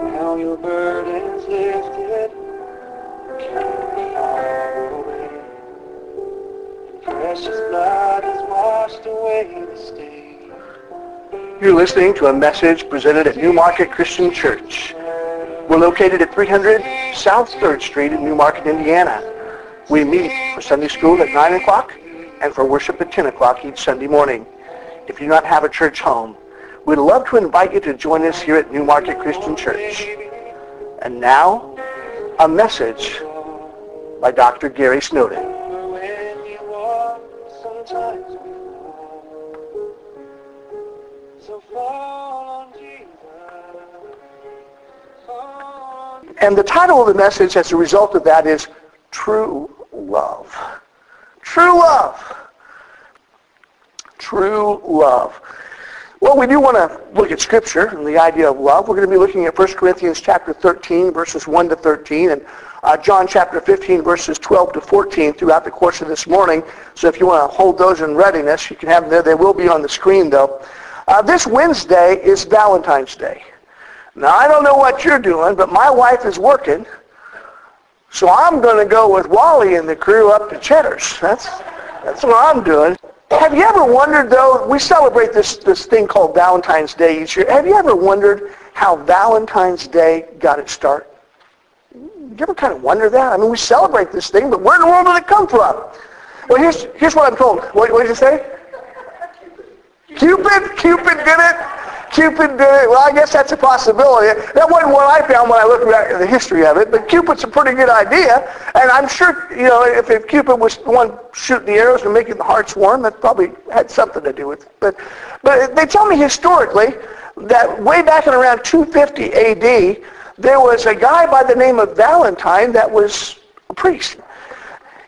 Now your burden's lifted, carry away. Precious blood has washed away the stain. You're listening to a message presented at New Market Christian Church. We're located at 300 South 3rd Street in New Market, Indiana. We meet for Sunday school at 9 o'clock and for worship at 10 o'clock each Sunday morning. If you do not have a church home, we'd love to invite you to join us here at New Market Christian Church. And now, a message by Dr. Gary Snowden. And the title of the message as a result of that is True Love. True Love. True Love. Well, we do want to look at Scripture and the idea of love. We're going to be looking at 1 Corinthians chapter 13, verses 1 to 13, and uh, John chapter 15, verses 12 to 14 throughout the course of this morning. So if you want to hold those in readiness, you can have them there. They will be on the screen, though. Uh, this Wednesday is Valentine's Day. Now, I don't know what you're doing, but my wife is working, so I'm going to go with Wally and the crew up to Cheddar's. That's, that's what I'm doing. Have you ever wondered, though, we celebrate this, this thing called Valentine's Day each year. Have you ever wondered how Valentine's Day got its start? You ever kind of wonder that? I mean, we celebrate this thing, but where in the world did it come from? Well, here's, here's what I'm told. What, what did you say? Cupid? Cupid did it? Cupid did it? Well, I guess that's a possibility. That wasn't what I found when I looked at the history of it, but Cupid's a pretty good idea. And I'm sure, you know, if, if Cupid was the one shooting the arrows and making the hearts warm, that probably had something to do with it. But, but they tell me historically that way back in around 250 AD, there was a guy by the name of Valentine that was a priest.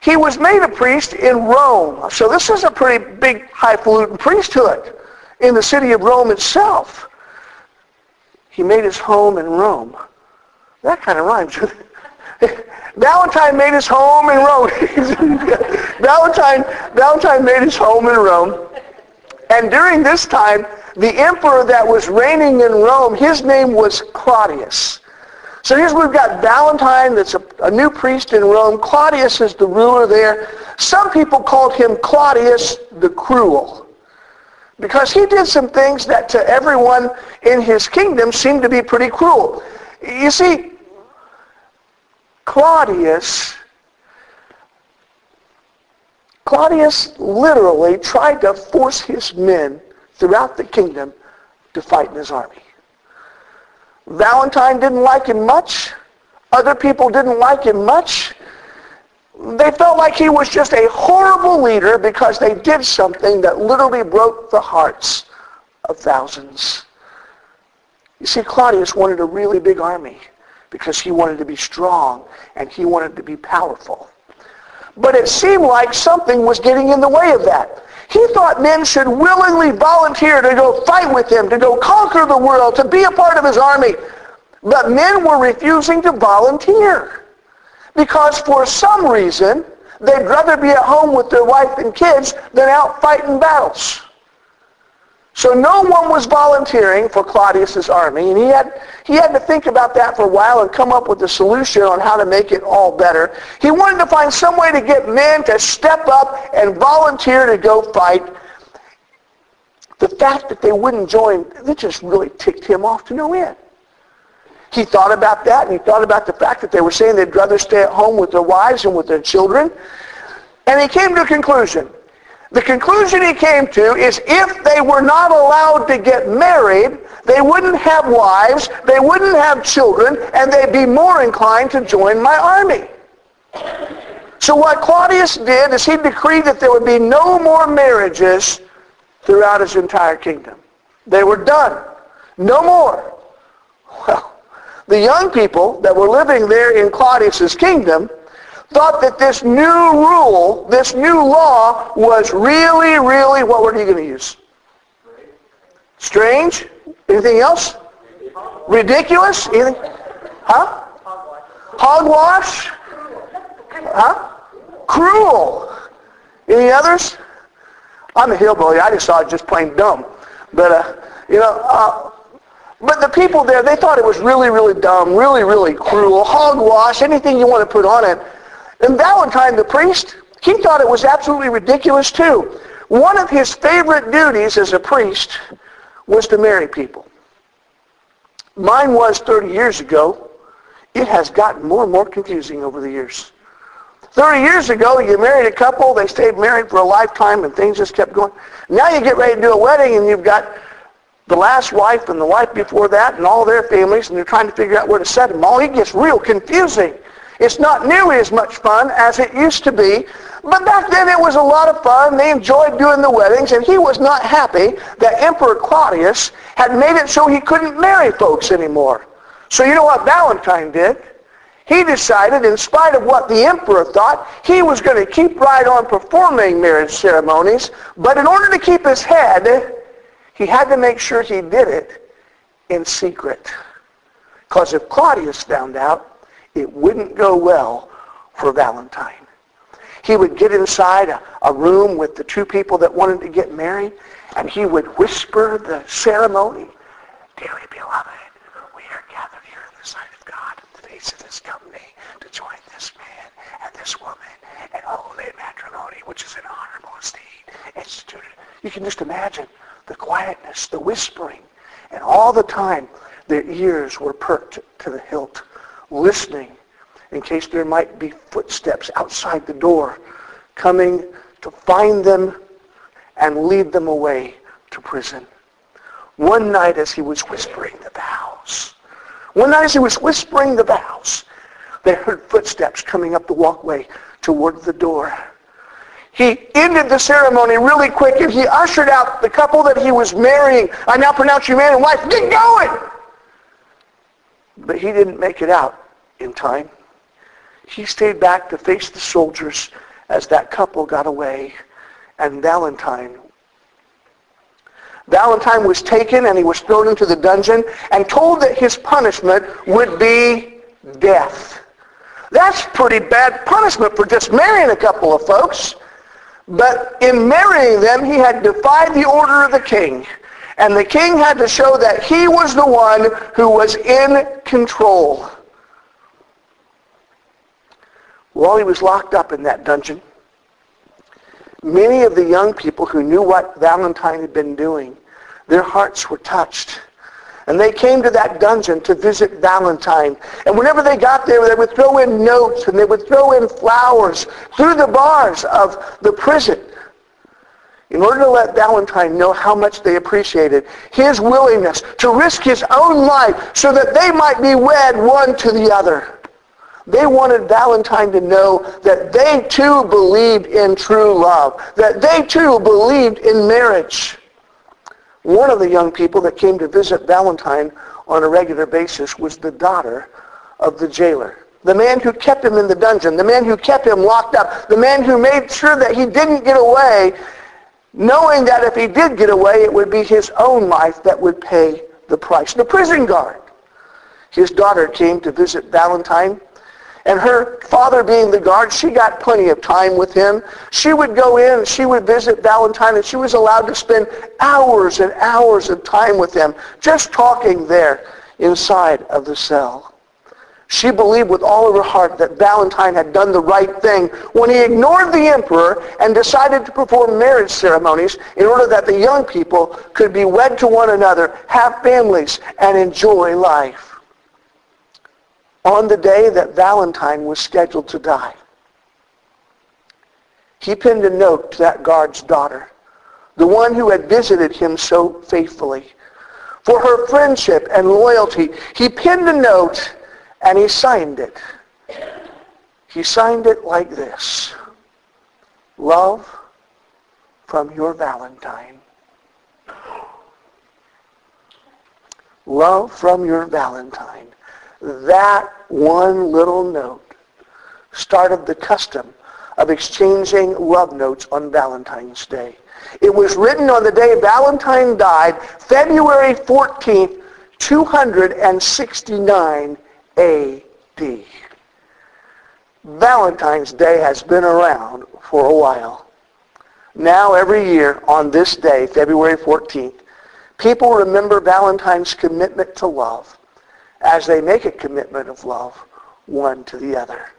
He was made a priest in Rome. So this is a pretty big highfalutin priesthood in the city of Rome itself. He made his home in Rome. That kind of rhymes. Valentine made his home in Rome. Valentine, Valentine made his home in Rome. And during this time, the emperor that was reigning in Rome, his name was Claudius. So here's we've got Valentine that's a, a, new priest in Rome. Claudius is the ruler there. Some people called him Claudius the Cruel because he did some things that to everyone in his kingdom seemed to be pretty cruel. You see, Claudius, Claudius literally tried to force his men throughout the kingdom to fight in his army. Valentine didn't like him much. Other people didn't like him much. They felt like he was just a horrible leader because they did something that literally broke the hearts of thousands. You see, Claudius wanted a really big army because he wanted to be strong and he wanted to be powerful. But it seemed like something was getting in the way of that. He thought men should willingly volunteer to go fight with him, to go conquer the world, to be a part of his army. But men were refusing to volunteer because for some reason they'd rather be at home with their wife and kids than out fighting battles. So no one was volunteering for Claudius's army, and he had, he had to think about that for a while and come up with a solution on how to make it all better. He wanted to find some way to get men to step up and volunteer to go fight. The fact that they wouldn't join, it just really ticked him off to no end. He thought about that, and he thought about the fact that they were saying they'd rather stay at home with their wives and with their children. And he came to a conclusion. The conclusion he came to is if they were not allowed to get married, they wouldn't have wives, they wouldn't have children, and they'd be more inclined to join my army. So what Claudius did is he decreed that there would be no more marriages throughout his entire kingdom. They were done. No more. The young people that were living there in Claudius's kingdom thought that this new rule, this new law was really, really, what word are you going to use? Strange? Anything else? Ridiculous? Anything? Huh? Hogwash? Huh? Cruel. Any others? I'm a hillbilly. I just saw it just plain dumb. But, uh, you know, uh, But the people there, they thought it was really, really dumb, really, really cruel, hogwash, anything you want to put on it. And Valentine, the priest, he thought it was absolutely ridiculous too. One of his favorite duties as a priest was to marry people. Mine was 30 years ago. It has gotten more and more confusing over the years. 30 years ago, you married a couple, they stayed married for a lifetime, and things just kept going. Now you get ready to do a wedding, and you've got the last wife and the wife before that and all their families, and they're trying to figure out where to set them all. It gets real confusing. It's not nearly as much fun as it used to be. But back then it was a lot of fun. They enjoyed doing the weddings, and he was not happy that Emperor Claudius had made it so he couldn't marry folks anymore. So you know what Valentine did? He decided, in spite of what the emperor thought, he was going to keep right on performing marriage ceremonies. But in order to keep his head, he had to make sure he did it in secret. Because if Claudius found out, it wouldn't go well for Valentine. He would get inside a, a room with the two people that wanted to get married, and he would whisper the ceremony. Dearly beloved, we are gathered here in the sight of God in the face of this company to join this man and this woman in holy matrimony, which is an honorable estate instituted. You can just imagine the quietness, the whispering, and all the time their ears were perked to the hilt, listening in case there might be footsteps outside the door coming to find them and lead them away to prison. One night as he was whispering the vows, one night as he was whispering the vows, they heard footsteps coming up the walkway toward the door. He ended the ceremony really quick and he ushered out the couple that he was marrying. I now pronounce you man and wife. Get going! But he didn't make it out in time. He stayed back to face the soldiers as that couple got away. And Valentine Valentine was taken and he was thrown into the dungeon and told that his punishment would be death. That's pretty bad punishment for just marrying a couple of folks. But in marrying them, he had defied the order of the king. And the king had to show that he was the one who was in control. While he was locked up in that dungeon, many of the young people who knew what Valentine had been doing, their hearts were touched. And they came to that dungeon to visit Valentine. And whenever they got there, they would throw in notes and they would throw in flowers through the bars of the prison in order to let Valentine know how much they appreciated his willingness to risk his own life so that they might be wed one to the other. They wanted Valentine to know that they too believed in true love, that they too believed in marriage. One of the young people that came to visit Valentine on a regular basis was the daughter of the jailer. The man who kept him in the dungeon, the man who kept him locked up, the man who made sure that he didn't get away, knowing that if he did get away, it would be his own life that would pay the price. The prison guard. His daughter came to visit Valentine and her father being the guard, she got plenty of time with him. She would go in she would visit Valentine and she was allowed to spend hours and hours of time with him just talking there inside of the cell. She believed with all of her heart that Valentine had done the right thing when he ignored the emperor and decided to perform marriage ceremonies in order that the young people could be wed to one another, have families, and enjoy life on the day that Valentine was scheduled to die. He pinned a note to that guard's daughter, the one who had visited him so faithfully. For her friendship and loyalty, he pinned a note and he signed it. He signed it like this. Love from your Valentine. Love from your Valentine. That one little note started the custom of exchanging love notes on Valentine's Day. It was written on the day Valentine died, February 14th, 269 A.D. Valentine's Day has been around for a while. Now every year on this day, February 14th, People remember Valentine's commitment to love as they make a commitment of love one to the other.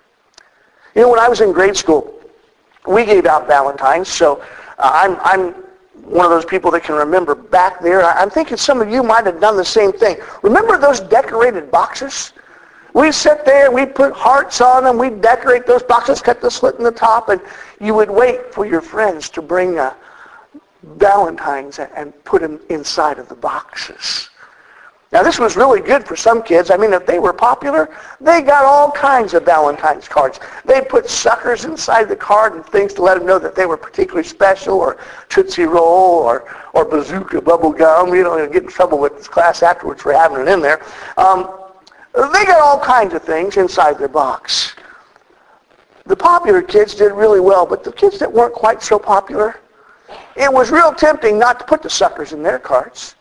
You know, when I was in grade school, we gave out Valentines, so uh, I'm, I'm one of those people that can remember back there. I'm thinking some of you might have done the same thing. Remember those decorated boxes? We sit there, we put hearts on them, we decorate those boxes, cut the slit in the top, and you would wait for your friends to bring uh, Valentines and put them inside of the boxes. Now this was really good for some kids. I mean, if they were popular, they got all kinds of Valentine's cards. They put suckers inside the card and things to let them know that they were particularly special, or Tootsie Roll, or, or Bazooka Bubble Gum. You know, get in trouble with this class afterwards for having it in there. Um, they got all kinds of things inside their box. The popular kids did really well, but the kids that weren't quite so popular, it was real tempting not to put the suckers in their cards.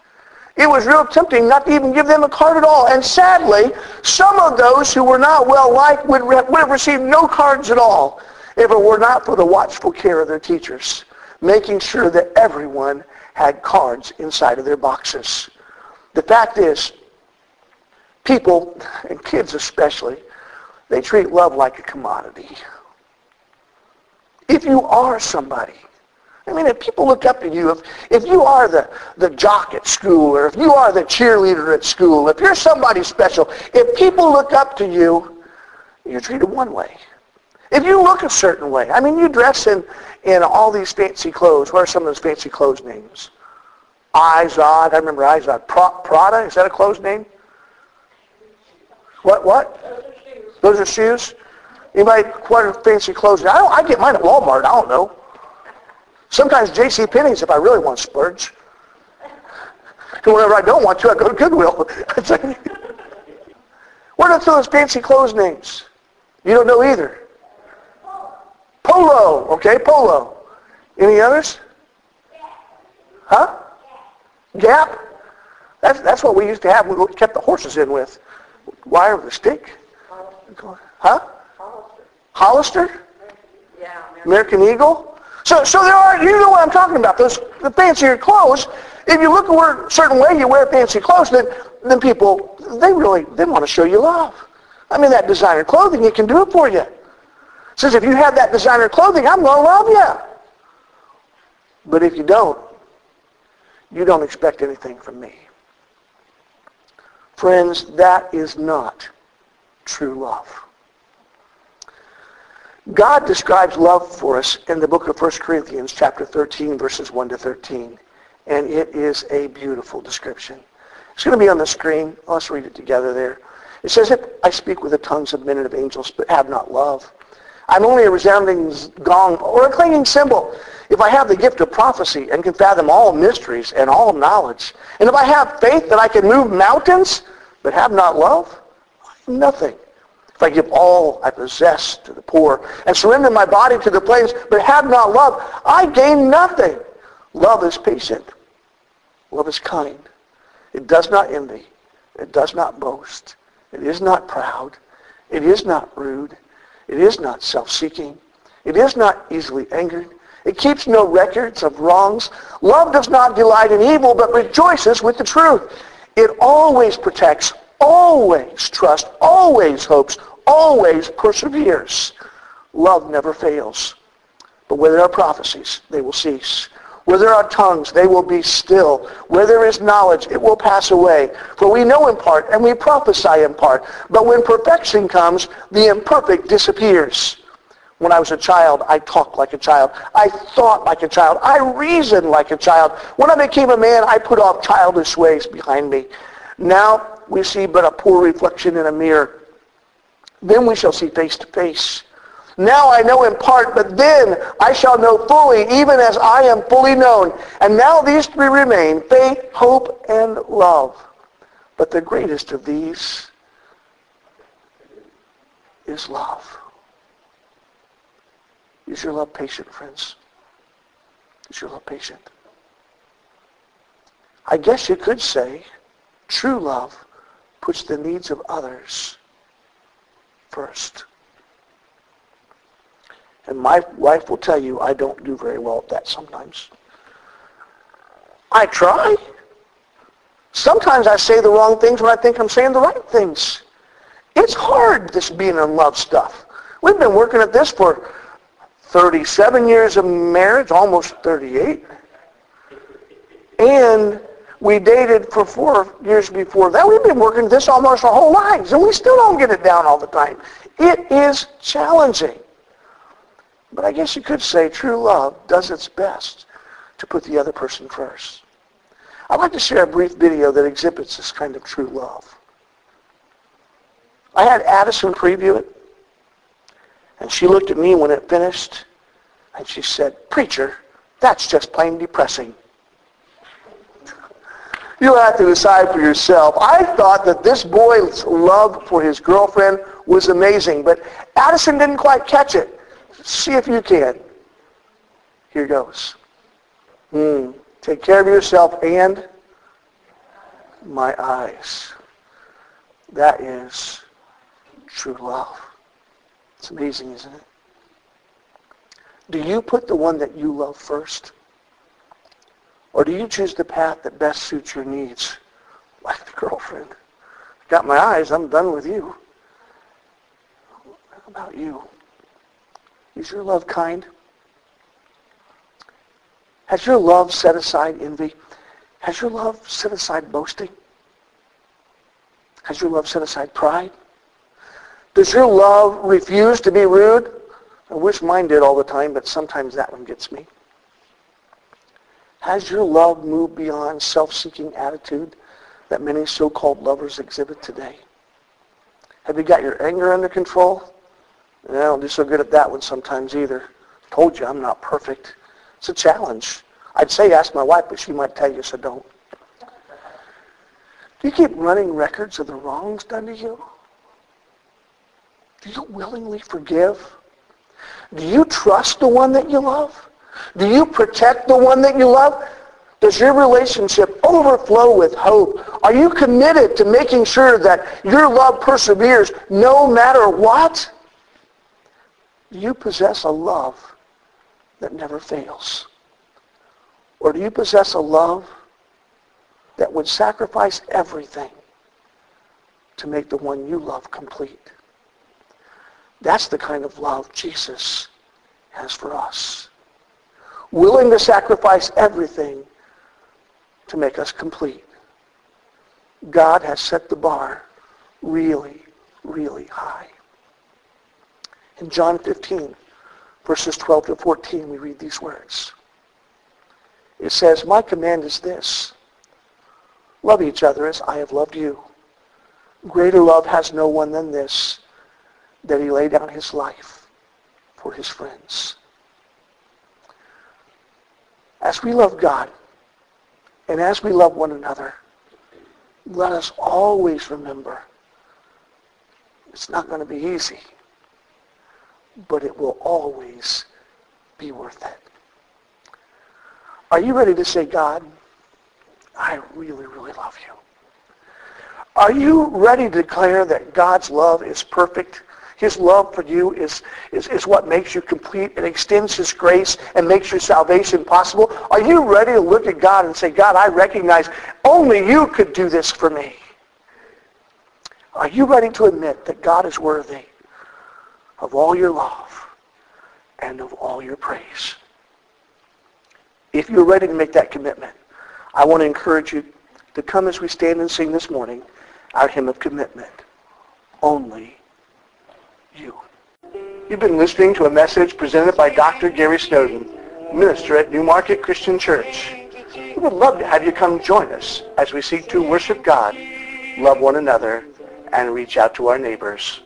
It was real tempting not to even give them a card at all. And sadly, some of those who were not well liked would, would have received no cards at all if it were not for the watchful care of their teachers, making sure that everyone had cards inside of their boxes. The fact is, people, and kids especially, they treat love like a commodity. If you are somebody I mean, if people look up to you, if, if you are the, the jock at school, or if you are the cheerleader at school, if you're somebody special, if people look up to you, you're treated one way. If you look a certain way, I mean, you dress in, in all these fancy clothes. What are some of those fancy clothes names? Izod. I remember Izod. Prada. Is that a clothes name? What? What? Those are shoes. Anybody wear fancy clothes? I, don't, I get mine at Walmart. I don't know. Sometimes J.C. Penney's if I really want to splurge. And whenever I don't want to, I go to Goodwill. what are those fancy clothes names? You don't know either. Polo. Okay, Polo. Any others? Huh? Gap? That's, that's what we used to have. We kept the horses in with. Wire with a stick? Huh? Hollister? Yeah. American Eagle? So, so there are, you know what I'm talking about, those the fancier clothes. If you look a certain way, you wear fancy clothes, then, then people, they really, they want to show you love. I mean, that designer clothing, it can do it for you. It says, if you have that designer clothing, I'm going to love you. But if you don't, you don't expect anything from me. Friends, that is not true love. God describes love for us in the book of 1 Corinthians chapter 13 verses 1 to 13. And it is a beautiful description. It's going to be on the screen. Let's read it together there. It says, if I speak with the tongues of men and of angels, but have not love, I'm only a resounding gong or a clanging cymbal. If I have the gift of prophecy and can fathom all mysteries and all knowledge, and if I have faith that I can move mountains, but have not love, nothing. If I give all I possess to the poor and surrender my body to the flames, but have not love, I gain nothing. Love is patient. Love is kind. It does not envy. It does not boast. It is not proud. It is not rude. It is not self-seeking. It is not easily angered. It keeps no records of wrongs. Love does not delight in evil, but rejoices with the truth. It always protects, always trusts, always hopes, always perseveres. Love never fails. But where there are prophecies, they will cease. Where there are tongues, they will be still. Where there is knowledge, it will pass away. For we know in part, and we prophesy in part. But when perfection comes, the imperfect disappears. When I was a child, I talked like a child. I thought like a child. I reasoned like a child. When I became a man, I put off childish ways behind me. Now we see but a poor reflection in a mirror. Then we shall see face to face. Now I know in part, but then I shall know fully, even as I am fully known. And now these three remain, faith, hope, and love. But the greatest of these is love. Is your love patient, friends? Is your love patient? I guess you could say true love puts the needs of others first. And my wife will tell you I don't do very well at that sometimes. I try. Sometimes I say the wrong things when I think I'm saying the right things. It's hard, this being in love stuff. We've been working at this for 37 years of marriage, almost 38. And we dated for four years before that. We've been working this almost our whole lives, and we still don't get it down all the time. It is challenging. But I guess you could say true love does its best to put the other person first. I'd like to share a brief video that exhibits this kind of true love. I had Addison preview it, and she looked at me when it finished, and she said, Preacher, that's just plain depressing. You'll have to decide for yourself. I thought that this boy's love for his girlfriend was amazing, but Addison didn't quite catch it. See if you can. Here goes. Mm. Take care of yourself and my eyes. That is true love. It's amazing, isn't it? Do you put the one that you love first? Or do you choose the path that best suits your needs? Like the girlfriend. Got my eyes, I'm done with you. How about you? Is your love kind? Has your love set aside envy? Has your love set aside boasting? Has your love set aside pride? Does your love refuse to be rude? I wish mine did all the time, but sometimes that one gets me. Has your love moved beyond self-seeking attitude that many so-called lovers exhibit today? Have you got your anger under control? I don't do so good at that one sometimes either. Told you I'm not perfect. It's a challenge. I'd say ask my wife, but she might tell you, so don't. Do you keep running records of the wrongs done to you? Do you willingly forgive? Do you trust the one that you love? Do you protect the one that you love? Does your relationship overflow with hope? Are you committed to making sure that your love perseveres no matter what? Do you possess a love that never fails? Or do you possess a love that would sacrifice everything to make the one you love complete? That's the kind of love Jesus has for us willing to sacrifice everything to make us complete. God has set the bar really, really high. In John 15, verses 12 to 14, we read these words. It says, My command is this. Love each other as I have loved you. Greater love has no one than this, that he lay down his life for his friends as we love God and as we love one another, let us always remember it's not going to be easy, but it will always be worth it. Are you ready to say, God, I really, really love you? Are you ready to declare that God's love is perfect his love for you is, is, is what makes you complete and extends his grace and makes your salvation possible. Are you ready to look at God and say, God, I recognize only you could do this for me? Are you ready to admit that God is worthy of all your love and of all your praise? If you're ready to make that commitment, I want to encourage you to come as we stand and sing this morning our hymn of commitment. Only you. You've been listening to a message presented by Dr. Gary Snowden, minister at New Market Christian Church. We would love to have you come join us as we seek to worship God, love one another, and reach out to our neighbors.